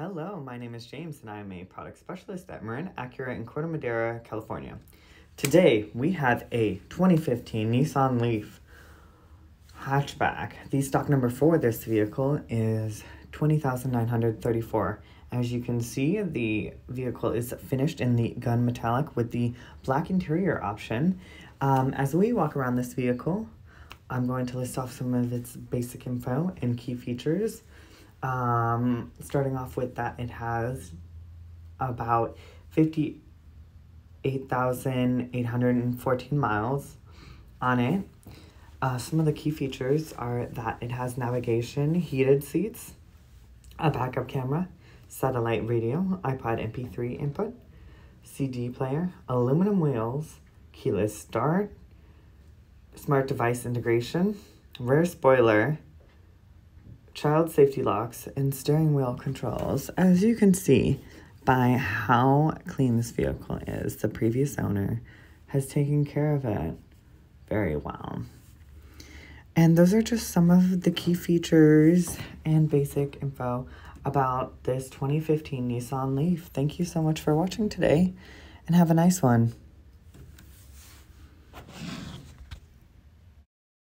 Hello, my name is James and I am a product specialist at Marin Acura in Corte Madera, California. Today we have a 2015 Nissan Leaf hatchback. The stock number for this vehicle is 20,934. As you can see, the vehicle is finished in the gun metallic with the black interior option. Um, as we walk around this vehicle, I'm going to list off some of its basic info and key features. Um, starting off with that, it has about 58,814 miles on it. Uh, some of the key features are that it has navigation, heated seats, a backup camera, satellite radio, iPod MP3 input, CD player, aluminum wheels, keyless start, smart device integration, rear spoiler, child safety locks, and steering wheel controls. As you can see by how clean this vehicle is, the previous owner has taken care of it very well. And those are just some of the key features and basic info about this 2015 Nissan Leaf. Thank you so much for watching today and have a nice one.